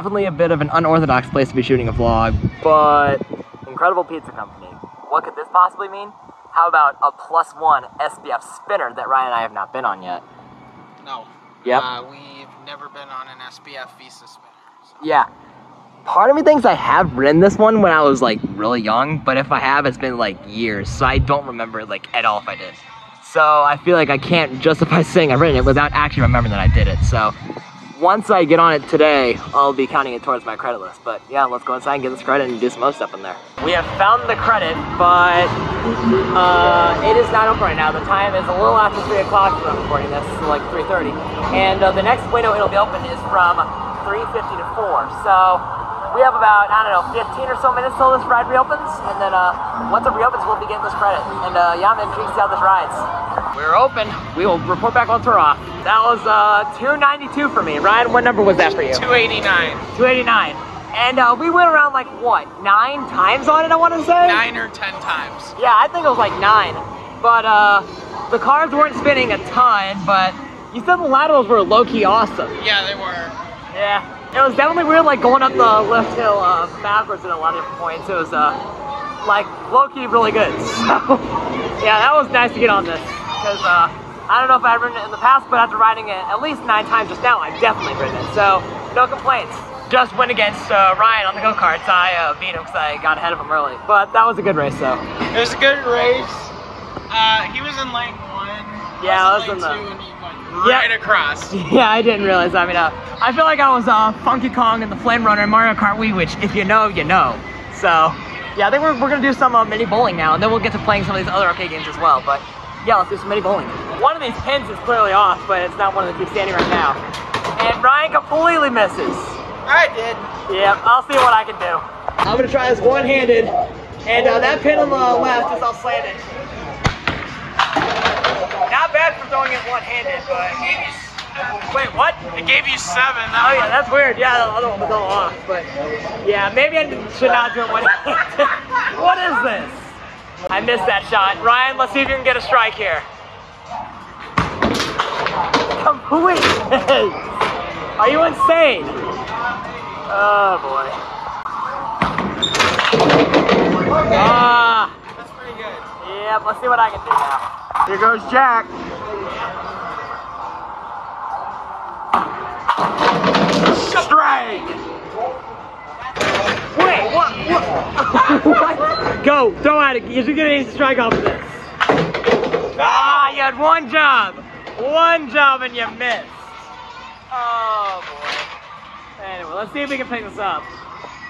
definitely a bit of an unorthodox place to be shooting a vlog, but incredible pizza company. What could this possibly mean? How about a plus one SBF spinner that Ryan and I have not been on yet? No. Yep. Uh, we've never been on an SBF Visa spinner. So. Yeah. Part of me thinks I have ridden this one when I was like really young, but if I have, it's been like years, so I don't remember like at all if I did. So I feel like I can't justify saying I've ridden it without actually remembering that I did it. So once I get on it today, I'll be counting it towards my credit list. But yeah, let's go inside and get this credit and do some other stuff in there. We have found the credit, but uh, it is not open right now. The time is a little after 3 o'clock when I'm recording this, so like 3.30. And uh, the next window it'll be open is from 3.50 to 4. So we have about, I don't know, 15 or so minutes till this ride reopens. And then uh, once it reopens, we'll begin this credit. And uh, yeah, I'm intrigued to see how this rides. We're open. We will report back once we're off. That was uh, 292 for me. Ryan, what number was that for you? 289. 289. And uh, we went around like what, nine times on it, I want to say? Nine or ten times. Yeah, I think it was like nine. But uh, the cars weren't spinning a ton, but you said the laterals were low key awesome. Yeah, they were. Yeah, it was definitely weird, like going up the lift hill uh, backwards at a lot of different points. It was uh, like low key really good. So yeah, that was nice to get on this because uh, I don't know if I've ridden it in the past, but after riding it at least nine times just now, I've definitely ridden it. So no complaints. Just went against uh, Ryan on the go karts. I uh, beat him because I got ahead of him early, but that was a good race though. It was a good race. Uh, he was in lane one. Yeah, I was was in in the- two, and he went Yeah. across. Yeah, I didn't realize. that. I mean, uh, I feel like I was uh, Funky Kong and the Flame Runner and Mario Kart Wii, which if you know, you know. So, yeah, I think we're, we're gonna do some uh, mini bowling now, and then we'll get to playing some of these other arcade games as well. But yeah, let's do some mini bowling. One of these pins is clearly off, but it's not one of the keeps standing right now. And Ryan completely misses. I did. Yep, I'll see what I can do. I'm gonna try this one-handed, and uh, that pin on the left is all slanted. Not bad for throwing it one-handed, but wait, what? It gave you seven. Oh That yeah, that's weird. Yeah, the other one was all off, but yeah, maybe I should not do it one-handed. what is this? I missed that shot. Ryan, let's see if you can get a strike here. Complete. Are you insane? Oh boy. Ah. That's pretty good. Yep, let's see what I can do now. Here goes Jack. Strike! Wait, what? What? what? Go, throw at it. You're gonna need to strike off of this. Ah, you had one job. One job and you missed. Oh boy. Anyway, let's see if we can pick this up.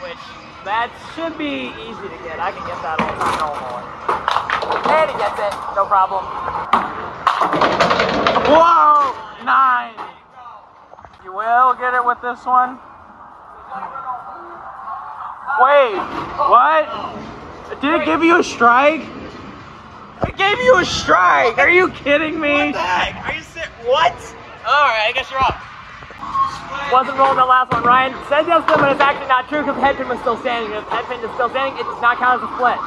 Which, that should be easy to get. I can get that all time normal. And he gets it, no problem. Whoa! Nine. Will get it with this one? Wait, what? Did it give you a strike? It gave you a strike. Are you kidding me? What the heck? Are you serious? What? Alright, I guess you're up. Wasn't rolling the last one. Ryan said yes, but it's actually not true because the was still standing. If the is still standing, it does not count as a split.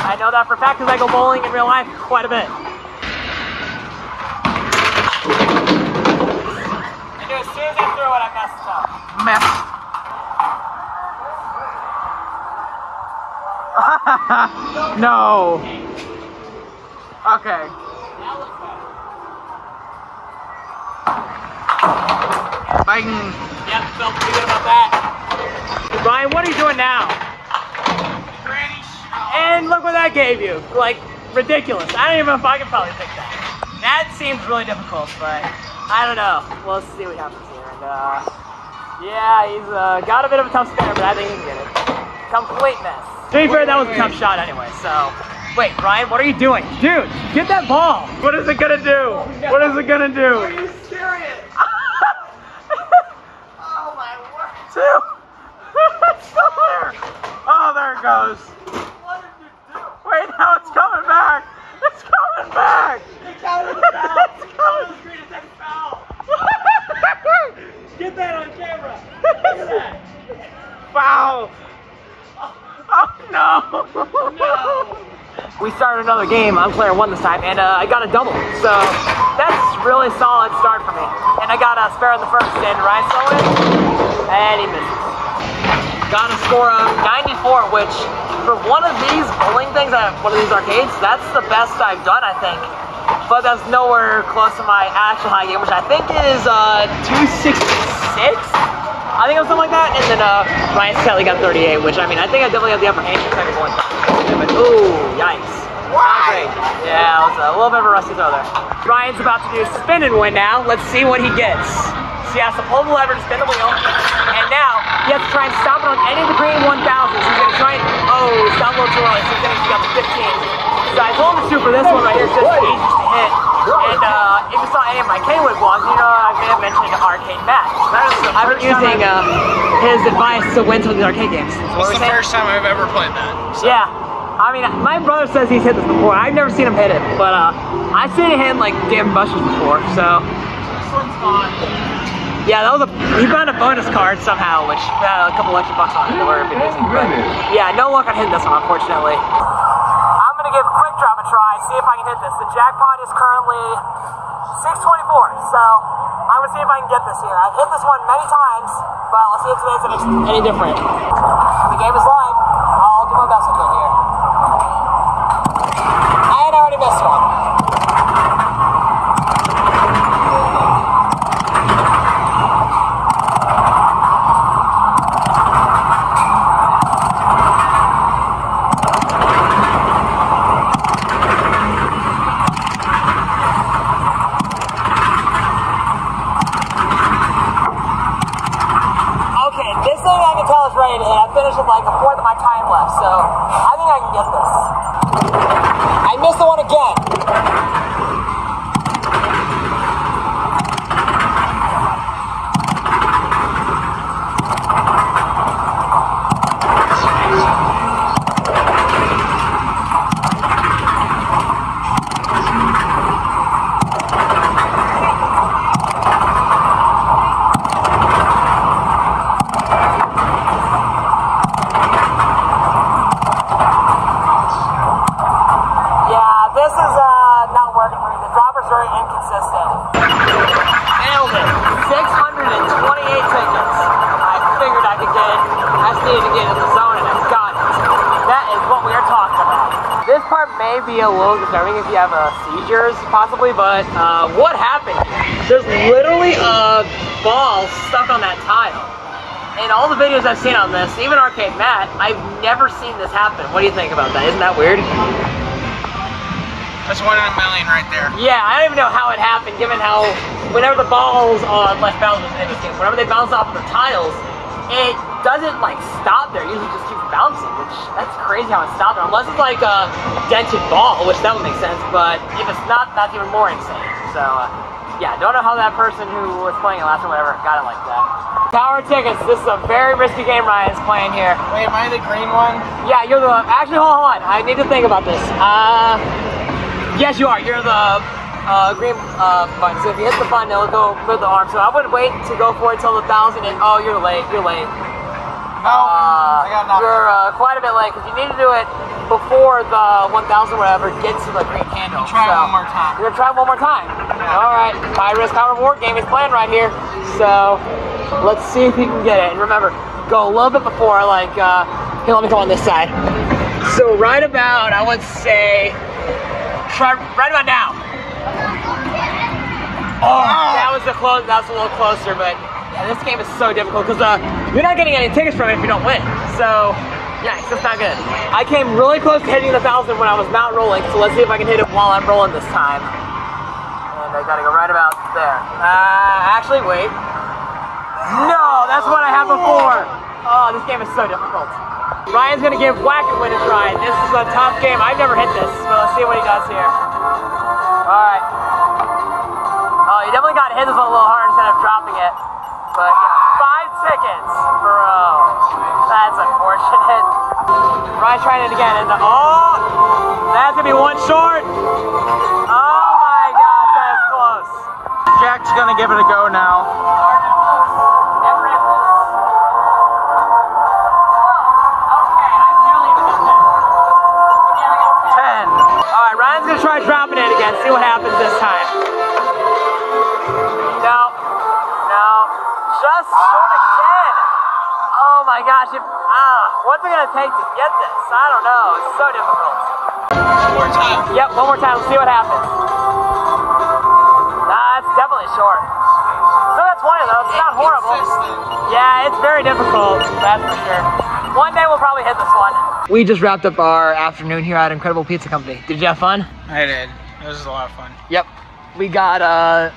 I know that for a fact because I go bowling in real life quite a bit. I knew as soon as I threw it, I messed up. Mess. no. Okay. Bang. Yep, felt pretty good about that. Ryan, what are you doing now? Granny And look what that gave you. Like, ridiculous. I don't even know if I can probably pick that. That seems really difficult, but I don't know. We'll see what happens here. And, uh, yeah, he's uh, got a bit of a tough spinner, but I think he can get it. Complete mess. To be fair, that was a tough shot anyway, so. Wait, Ryan, what are you doing? Dude, get that ball. What is it gonna do? What is it gonna do? Are you serious? oh my word. Two. it's still there. Oh, there it goes. What did you do? Wait, now it's coming We started another game. I'm player one this time, and uh, I got a double. So that's really solid start for me. And I got a spare in the first, and Ryan it, and he misses. got a score of 94, which for one of these bowling things at one of these arcades, that's the best I've done, I think. But that's nowhere close to my actual high game, which I think is uh, 266. I think it was something like that. And then uh, Ryan Kelly got 38, which I mean, I think I definitely have the upper hand for second one. But ooh, yikes. Not great. Yeah, it was a little bit of a rusty throw there. Ryan's about to do a spin and win now. Let's see what he gets. So he has to pull the lever to spin the wheel. And now he has to try and stop it on any of the green 1000s. He's going to try and, oh, stop a little too early. So he's going to get up to 15. So I told him to shoot for this one right here. It's just easy to hit. And uh, if you saw any of my K-Wood vlogs, you know I may have mentioned Arcade Matt. I've been using um, his advice to win some of these arcade games. What It's the saying? first time I've ever played that. So. Yeah. I mean, my brother says he's hit this before. I've never seen him hit it, but uh, I've seen him hit like damn busters before. So. Yeah, that was a. He found a bonus card somehow, which had a couple extra bucks on it that we're using. But yeah, no luck on hitting this one, unfortunately. I'm gonna give quick drop a try, see if I can hit this. The jackpot is currently 624, so I'm gonna see if I can get this here. I've hit this one many times, but I'll see if today's any- any different. The game is live. I'll do my best with it here. And I already missed one. Okay, this thing I can tell is ready to hit. I finished with like a fourth of my time left, so I think I can get this. I missed the one again. Yeah, this is uh, not working very inconsistent. Nailed it. 628 tickets. I figured I could get it. I just needed to get in the zone and I got it. That is what we are talking about. This part may be a little disturbing if you have uh, seizures, possibly, but uh, what happened? There's literally a ball stuck on that tile. In all the videos I've seen on this, even Arcade Matt, I've never seen this happen. What do you think about that? Isn't that weird? That's one in a million right there. Yeah, I don't even know how it happened, given how whenever the balls on left bounce in game, whenever they bounce off of the tiles, it doesn't like stop there. It usually just keeps bouncing, which that's crazy how it stopped there. Unless it's like a dented ball, which that would make sense. But if it's not, that's even more insane. So uh, yeah, don't know how that person who was playing it last or whatever got it like that. Tower tickets. This is a very risky game Ryan's playing here. Wait, am I the green one? Yeah, you're the. Actually, hold on. I need to think about this. Uh, yes, you are. You're the uh, green uh, button. So if you hit the button, it'll go for the arm. So I would wait to go for it till the thousand. And oh, you're late. You're late. No, Uh, I got knocked. you're uh, quite a bit late because you need to do it before the 1,000 whatever gets to the green candle. Try So, one more time. You're gonna try one more time. All right, high risk, high reward game is playing right here. So let's see if you can get it. And remember, go a little bit before, like, uh, here, let me go on this side. So right about, I would say, try right about now. Oh, that was a close. That was a little closer, but yeah, this game is so difficult because uh, you're not getting any tickets from it if you don't win. So yeah, it's just not good. I came really close to hitting the thousand when I was not rolling, so let's see if I can hit it while I'm rolling this time. And I gotta go right about there. Uh, actually, wait. No, that's what I had before. Oh, this game is so difficult. Ryan's gonna give Whack and Win a try. This is a tough game. I've never hit this, but let's see what he does here. All right. Oh, he definitely got hit this one a little hard instead of dropping it. But yeah, five tickets, bro. That's unfortunate. Ryan's trying it again, and the, oh, that's gonna be one short. Oh my gosh, that's close. Jack's gonna give it a go now. Again. See what happens this time. No, no, just short again. Oh my my gosh, if, ah, what's it gonna take to get this? I don't know. It's so difficult. One more time. Yep, one more time. Let's see what happens. Nah, it's definitely short. So that's 20 though. It's not horrible. Yeah, it's very difficult. That's for sure. One day we'll probably hit this one. We just wrapped up our afternoon here at Incredible Pizza Company. Did you have fun? I did. It was a lot of fun. Yep. We got uh,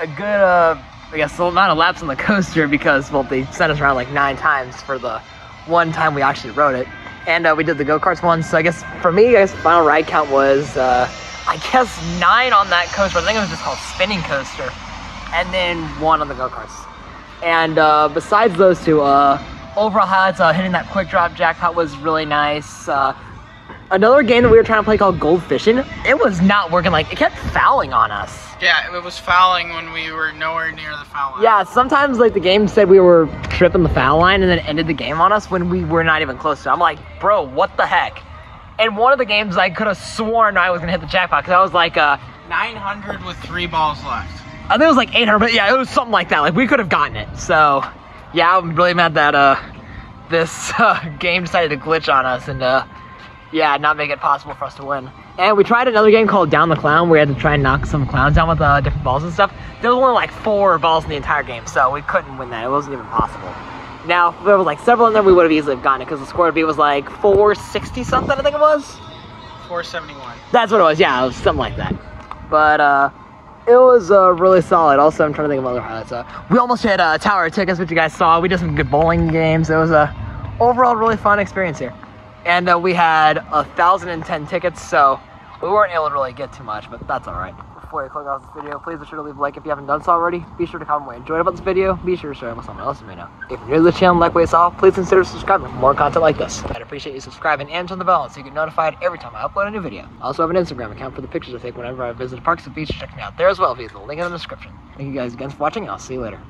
a good, uh, I guess, amount of laps on the coaster because, well, they sent us around like nine times for the one time we actually rode it. And uh, we did the go karts once. So I guess for me, I guess final ride count was, uh, I guess, nine on that coaster. I think it was just called Spinning Coaster. And then one on the go karts. And uh, besides those two, uh, overall highlights, uh, hitting that quick drop jackpot was really nice. Uh, another game that we were trying to play called Gold Fishing, it was not working. Like, it kept fouling on us. Yeah, it was fouling when we were nowhere near the foul line. Yeah, sometimes like the game said we were tripping the foul line and then ended the game on us when we were not even close to it. I'm like, bro, what the heck? And one of the games I could have sworn I was gonna hit the jackpot because I was like, uh, 900 with three balls left. I think it was like 800, but yeah, it was something like that. Like we could have gotten it. So, yeah, I'm really mad that uh, this uh, game decided to glitch on us and uh, yeah, not make it possible for us to win. And we tried another game called Down the Clown. where We had to try and knock some clowns down with uh, different balls and stuff. There was only like four balls in the entire game, so we couldn't win that. It wasn't even possible. Now, if there was like several in there, we would have easily have gotten it because the score would be was like 460 something, I think it was. 471. That's what it was. Yeah, it was something like that. But uh, it was uh, really solid. Also, I'm trying to think of other highlights. Uh, we almost hit uh, Tower of Tickets, which you guys saw. We did some good bowling games. It was a overall really fun experience here. And uh, we had a thousand and ten tickets, so we weren't able to really get too much, but that's all right. Before you click off this video, please be sure to leave a like if you haven't done so already. Be sure to comment what you enjoyed about this video. Be sure to share it with someone else you may know. If you're new to the channel like what you saw, please consider subscribing for more content like this. I'd appreciate you subscribing and turn the bell on so you get notified every time I upload a new video. I also have an Instagram account for the pictures I take whenever I visit parks and beaches. Check me out there as well via the link in the description. Thank you guys again for watching, and I'll see you later.